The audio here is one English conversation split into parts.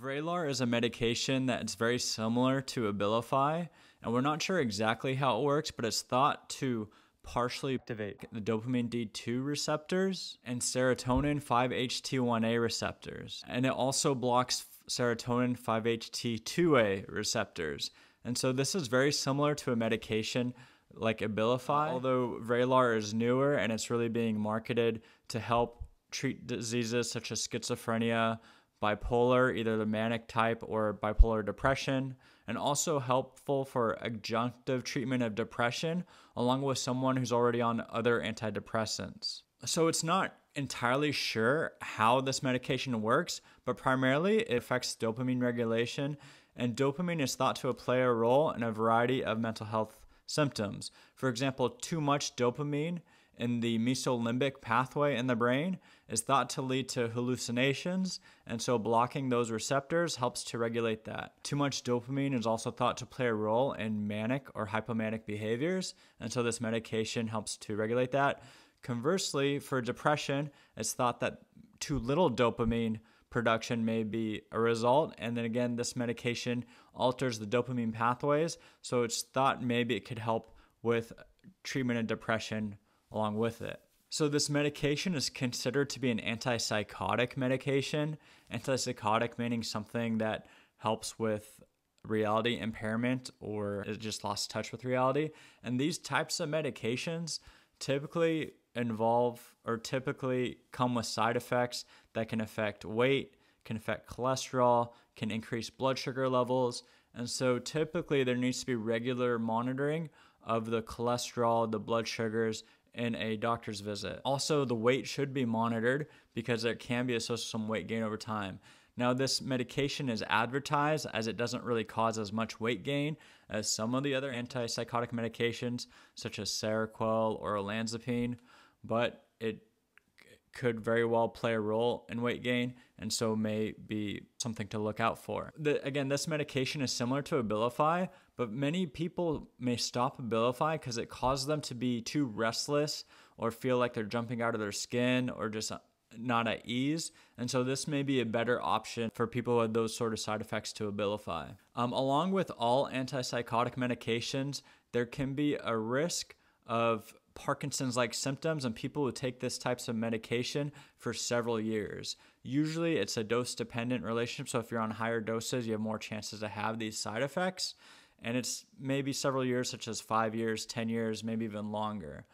Vraylar is a medication that's very similar to Abilify, and we're not sure exactly how it works, but it's thought to partially activate the dopamine D2 receptors and serotonin 5-HT1A receptors. And it also blocks serotonin 5-HT2A receptors. And so this is very similar to a medication like Abilify, although Vraylar is newer and it's really being marketed to help treat diseases such as schizophrenia, bipolar, either the manic type or bipolar depression, and also helpful for adjunctive treatment of depression, along with someone who's already on other antidepressants. So it's not entirely sure how this medication works, but primarily it affects dopamine regulation, and dopamine is thought to play a role in a variety of mental health symptoms. For example, too much dopamine in the mesolimbic pathway in the brain is thought to lead to hallucinations, and so blocking those receptors helps to regulate that. Too much dopamine is also thought to play a role in manic or hypomanic behaviors, and so this medication helps to regulate that. Conversely, for depression, it's thought that too little dopamine production may be a result. And then again, this medication alters the dopamine pathways, so it's thought maybe it could help with treatment of depression along with it. So, this medication is considered to be an antipsychotic medication. Antipsychotic meaning something that helps with reality impairment or it just lost touch with reality. And these types of medications typically involve or typically come with side effects that can affect weight, can affect cholesterol, can increase blood sugar levels. And so typically there needs to be regular monitoring of the cholesterol, the blood sugars, in a doctor's visit. Also, the weight should be monitored because there can be associated some weight gain over time. Now, this medication is advertised as it doesn't really cause as much weight gain as some of the other antipsychotic medications, such as Seroquel or olanzapine, but it could very well play a role in weight gain and so may be something to look out for. The, again, this medication is similar to Abilify, but many people may stop Abilify because it causes them to be too restless or feel like they're jumping out of their skin or just not at ease. And so this may be a better option for people with those sort of side effects to Abilify. Um, along with all antipsychotic medications, there can be a risk of Parkinson's like symptoms and people who take this types of medication for several years. Usually it's a dose dependent relationship. So if you're on higher doses, you have more chances to have these side effects. And it's maybe several years, such as five years, 10 years, maybe even longer.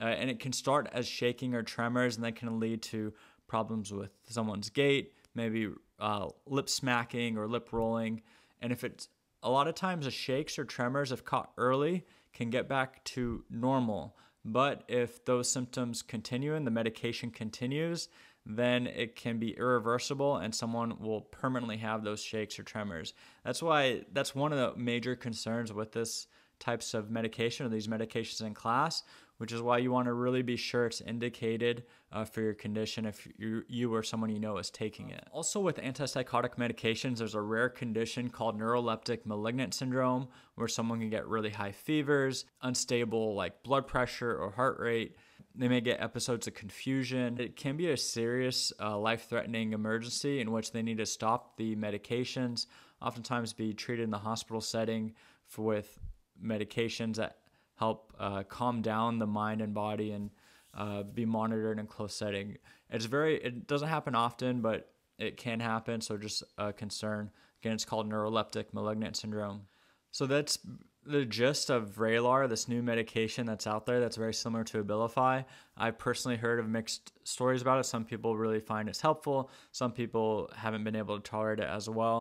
Uh, and it can start as shaking or tremors, and that can lead to problems with someone's gait, maybe uh, lip smacking or lip rolling. And if it's a lot of times the shakes or tremors, if caught early, can get back to normal. But if those symptoms continue and the medication continues, then it can be irreversible and someone will permanently have those shakes or tremors. That's why that's one of the major concerns with this types of medication or these medications in class, which is why you want to really be sure it's indicated uh, for your condition if you, you or someone you know is taking it. Also, with antipsychotic medications, there's a rare condition called neuroleptic malignant syndrome where someone can get really high fevers, unstable like blood pressure or heart rate. They may get episodes of confusion. It can be a serious, uh, life threatening emergency in which they need to stop the medications, oftentimes be treated in the hospital setting for, with medications that help uh, calm down the mind and body and uh, be monitored in close setting. It's very, it doesn't happen often, but it can happen. So just a concern. Again, it's called neuroleptic malignant syndrome. So that's the gist of Vraylar, this new medication that's out there that's very similar to Abilify. I personally heard of mixed stories about it. Some people really find it's helpful. Some people haven't been able to tolerate it as well.